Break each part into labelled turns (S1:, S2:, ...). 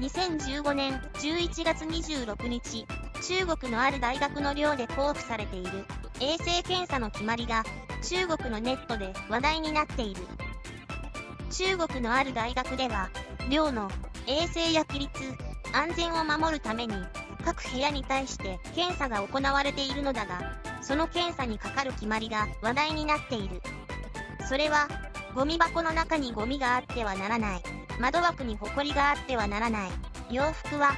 S1: 2015年11月26日、中国のある大学の寮で交付されている衛生検査の決まりが中国のネットで話題になっている。中国のある大学では、寮の衛生や規律、安全を守るために各部屋に対して検査が行われているのだが、その検査にかかる決まりが話題になっている。それは、ゴミ箱の中にゴミがあってはならない。窓枠にホコリがあってはならない。洋服は、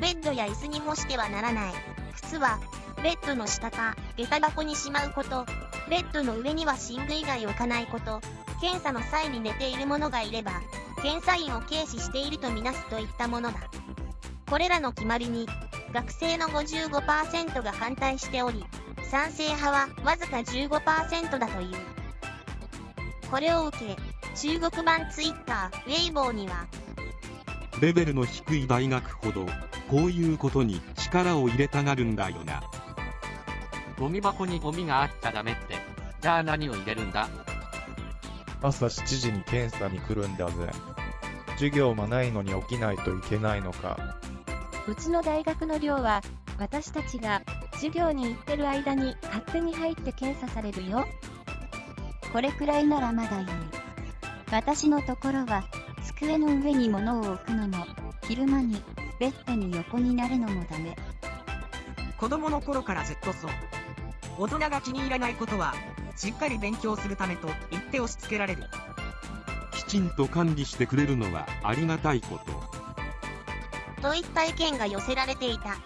S1: ベッドや椅子に干してはならない。靴は、ベッドの下か、下駄箱にしまうこと。ベッドの上には寝具以外置かないこと。検査の際に寝ている者がいれば、検査員を軽視しているとみなすといったものだ。これらの決まりに、学生の55%が反対しており、賛成派はわずか15%だという。これを受け、中国版ツイッター、ウェイボーには、
S2: レベルの低い大学ほど、こういうことに力を入れたがるんだよな。
S3: ゴミ箱にゴミがあっちゃダメって、じゃあ何を入れるんだ？
S4: 朝7時に検査に来るんだぜ。授業もないのに起きないといけないのか。
S5: うちの大学の寮は、私たちが授業に行ってる間に勝手に入って検査されるよ。
S6: これくらいならまだいい。私のところは、机の上に物を置くのも、昼間にベッドに横になるのもダメ。
S7: 子供の頃からずっとそう。大人が気に入らないことは、しっかり勉強するためと言って押し付けられる。
S2: きちんと管理してくれるのはありがたいこと。
S1: といった意見が寄せられていた。